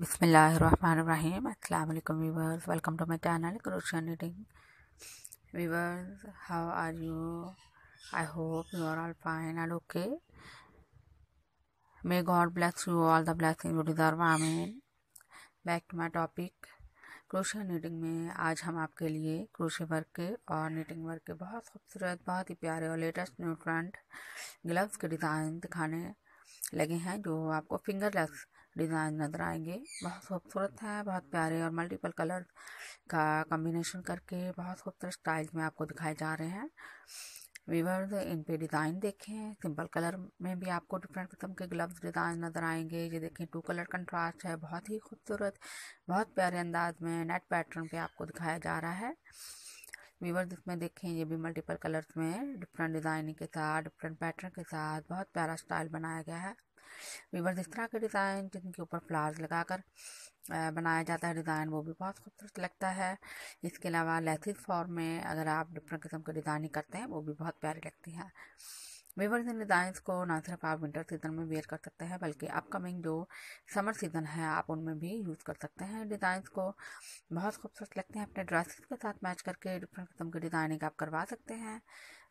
बिसमीम अल्लाहर्स welcome to my channel crochet knitting viewers how are you? I hope you are all fine and okay. May God bless you all the blessings you deserve आमीन। Back to my topic crochet knitting में आज हम आपके लिए crochet work के और knitting work के बहुत खूबसूरत, बहुत ही प्यारे और लेटेस्ट न्यू ट्रेंड ग्लव्स के डिज़ाइन दिखाने लगे हैं, जो आपको फिंगर लेग्स डिज़ाइन नज़र आएँगे। बहुत खूबसूरत है, बहुत प्यारे और मल्टीपल कलर का कम्बिनेशन करके बहुत खूबसूरत स्टाइल में आपको दिखाए जा रहे हैं। वीवर्स इन पे डिज़ाइन देखें। सिंपल कलर में भी आपको डिफरेंट किस्म के ग्लव्स डिज़ाइन नज़र आएँगे। ये देखें टू कलर कंट्रास्ट है, बहुत ही खूबसूरत, बहुत प्यारे अंदाज में नेट पैटर्न पे आपको दिखाया जा रहा है। वीवर्स इसमें देखें, ये भी मल्टीपल कलर्स में डिफरेंट डिज़ाइनिंग के साथ डिफरेंट पैटर्न के साथ बहुत प्यारा स्टाइल बनाया गया है। वीवर्स इस तरह के डिज़ाइन जिनके ऊपर फ्लावर्स लगाकर बनाया जाता है। डिज़ाइन वो भी बहुत खूबसूरत लगता है। इसके अलावा लेथिस फॉर्म में अगर आप डिफरेंट किस्म की डिज़ाइनिंग करते हैं, वो भी बहुत प्यारी लगती है। वीवर्स इन डिज़ाइंस को ना सिर्फ़ आप विंटर सीज़न में वेयर कर सकते हैं, बल्कि अपकमिंग जो समर सीज़न है, आप उनमें भी यूज़ कर सकते हैं। डिज़ाइंस को बहुत खूबसूरत लगते हैं। अपने ड्रेसेस के साथ मैच करके डिफरेंट किस्म की डिज़ाइनिंग आप करवा सकते हैं।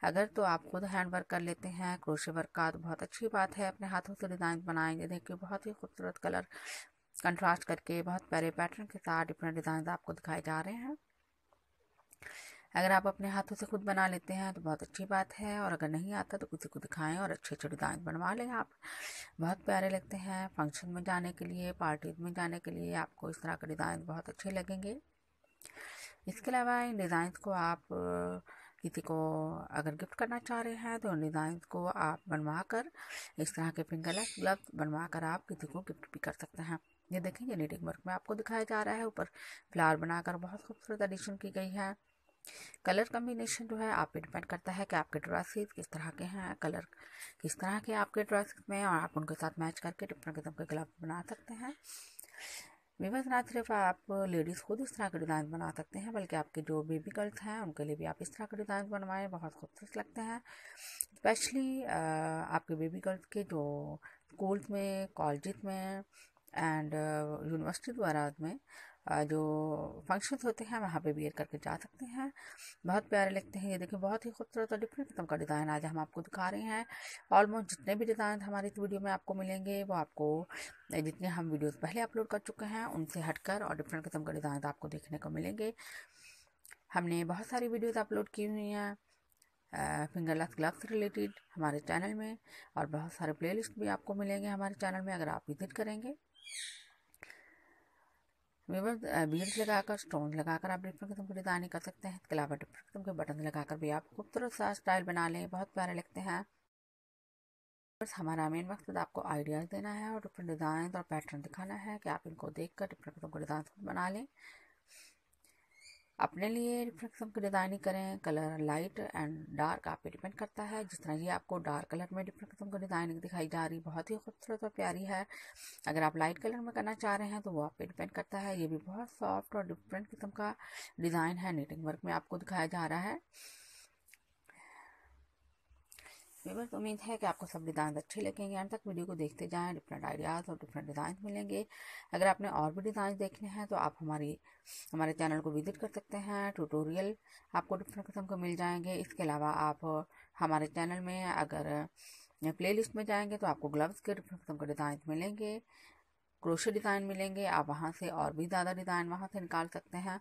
अगर तो आप खुद हैंड वर्क कर लेते हैं, क्रोशे वर्क का तो बहुत अच्छी बात है, अपने हाथों से डिज़ाइन बनाएँगे। देखिए, बहुत ही खूबसूरत कलर कंट्रास्ट करके बहुत प्यारे पैटर्न के साथ डिफरेंट डिज़ाइन आपको दिखाए जा रहे हैं। अगर आप अपने हाथों से खुद बना लेते हैं तो बहुत अच्छी बात है, और अगर नहीं आता तो किसी को दिखाएँ और अच्छे अच्छे डिज़ाइन बनवा लें आप। बहुत प्यारे लगते हैं फ़ंक्शन में जाने के लिए, पार्टीज़ में जाने के लिए आपको इस तरह के डिज़ाइन बहुत अच्छे लगेंगे। इसके अलावा इन डिज़ाइंस को आप किसी को अगर गिफ्ट करना चाह रहे हैं तो डिज़ाइन को आप बनवा कर इस तरह के फिंगरलेस ग्लव्स बनवा कर आप किसी को गिफ्ट भी कर सकते हैं। ये देखेंगे नीटिंग वर्क में आपको दिखाया जा रहा है। ऊपर फ्लावर बनाकर बहुत खूबसूरत एडिशन की गई है। कलर कम्बिनेशन जो है, आप पे डिपेंड करता है कि आपके ड्रेसेस किस तरह के हैं, कलर किस तरह के आपके ड्रेसेस में, और आप उनके साथ मैच करके डिफरेंट किस्म के ग्लव बना सकते हैं। विवस ना सिर्फ़ आप लेडीज़ खुद इस तरह के डिज़ाइन बना सकते हैं, बल्कि आपके जो बेबी गर्ल्स हैं, उनके लिए भी आप इस तरह के डिज़ाइन बनवाएँ, बहुत खूबसूरत लगते हैं। स्पेशली आपके बेबी गर्ल्स के जो स्कूल्स में कॉलेज में एंड यूनिवर्सिटी द्वारा में जो फ़ंक्शंस होते हैं, वहाँ पे वियर करके जा सकते हैं। बहुत प्यारे लगते हैं। ये देखिए, बहुत ही खूबसूरत और डिफरेंट किस्म का डिज़ाइन आज हम आपको दिखा रहे हैं। ऑलमोस्ट जितने भी डिज़ाइन हमारी इस वीडियो में आपको मिलेंगे, वो आपको जितने हम वीडियोस पहले अपलोड कर चुके हैं, उनसे हटकर और डिफरेंट किस्म के डिज़ाइन आपको देखने को मिलेंगे। हमने बहुत सारी वीडियोज़ अपलोड की हुई हैं फिंगरलेस ग्लव्स रिलेटेड हमारे चैनल में और बहुत सारे प्लेलिस्ट भी आपको मिलेंगे हमारे चैनल में, अगर आप विज़िट करेंगे। वीवर्स बीड्स लगाकर स्टोन लगाकर आप डिफरेंट किस्म के डिज़ाइनिंग कर सकते हैं इसके अलावा डिफरेंट किस्म के बटन लगाकर भी आप खूबसूरत सा स्टाइल बना लें, बहुत प्यारे लगते हैं। बस हमारा मेन मकसद आपको आइडियाज़ देना है और डिफरेंट डिज़ाइन और पैटर्न दिखाना है कि आप इनको देख कर डिफरेंट किस्म के डिज़ाइन बना लें। अपने लिए रिफ्लेक्शन की डिज़ाइनिंग करें। कलर लाइट एंड डार्क आप पे डिपेंड करता है। जिस तरह ये आपको डार्क कलर में रिफ्लेक्शन की डिज़ाइनिंग दिखाई जा रही, बहुत ही खूबसूरत और प्यारी है। अगर आप लाइट कलर में करना चाह रहे हैं तो वो आप पे डिपेंड करता है। ये भी बहुत सॉफ्ट और डिफरेंट किस्म का डिज़ाइन है। नेटिंग वर्क में आपको दिखाया जा रहा है। व्यूवर्स उम्मीद है कि आपको सब डिज़ाइन अच्छे लगेंगे। अंत तक वीडियो को देखते जाएँ, डिफरेंट आइडियाज़ और डिफरेंट डिज़ाइन मिलेंगे। अगर आपने और भी डिज़ाइन देखने हैं तो आप हमारी, हमारे चैनल को विज़िट कर सकते हैं। ट्यूटोरियल आपको डिफरेंट किस्म के मिल जाएँगे। इसके अलावा आप हमारे चैनल में अगर प्ले लिस्ट में जाएँगे तो आपको ग्लव्स के डिफरेंट किस्म के डिज़ाइन मिलेंगे, क्रोशे डिज़ाइन मिलेंगे। आप वहाँ से और भी ज़्यादा डिज़ाइन वहाँ से निकाल सकते हैं।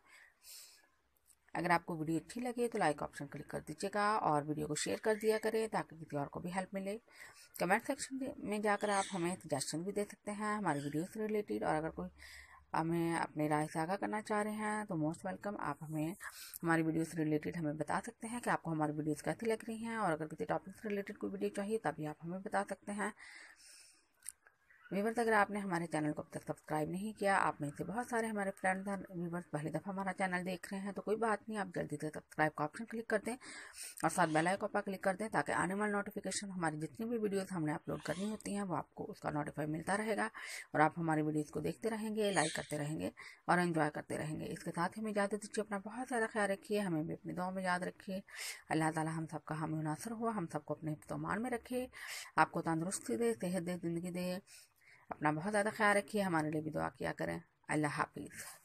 अगर आपको वीडियो अच्छी लगे तो लाइक ऑप्शन क्लिक कर दीजिएगा और वीडियो को शेयर कर दिया करें ताकि किसी और को भी हेल्प मिले। कमेंट सेक्शन में जाकर आप हमें सजेशन भी दे सकते हैं हमारी वीडियो से रिलेटेड और अगर कोई हमें अपने राय साझा करना चाह रहे हैं तो मोस्ट वेलकम आप हमें हमारी वीडियो से रिलेटेड हमें बता सकते हैं कि आपको हमारी वीडियोस कैसी लग रही हैं और अगर किसी टॉपिक से रिलेटेड कोई वीडियो चाहिए तभी आप हमें बता सकते हैं। व्यूवर्स अगर आपने हमारे चैनल को अब तक सब्सक्राइब नहीं किया, आप में से बहुत सारे हमारे फ्रेंड्स हैं। व्यूवर्स पहली दफ़ा हमारा चैनल देख रहे हैं तो कोई बात नहीं, आप जल्दी से सब्सक्राइब का ऑप्शन क्लिक कर दें और साथ बेल आइकन पर क्लिक कर दें ताकि आने वाली नोटिफिकेशन हमारी जितनी भी वीडियोज़ हमने अपलोड करनी होती हैं, वो आपको उसका नोटिफाई मिलता रहेगा। और आप हमारी वीडियोज़ को देखते रहेंगे लाइक करते रहेंगे और इन्जॉय करते रहेंगे। इसके साथ हमें इजाज़त दीजिए अपना बहुत ज़्यादा ख्याल रखिए, हमें भी अपनी दुआ में याद रखिए। अल्लाह ताला हम सबका, हमें मुनासर हुआ, हम सबको अपने हिफ्तमान में रखे। आपको तंदुरुस्ती दे, सेहत दे, ज़िंदगी दे। अपना बहुत ज़्यादा ख्याल रखिए हमारे लिए भी दुआ किया करें। अल्लाह हाफिज़।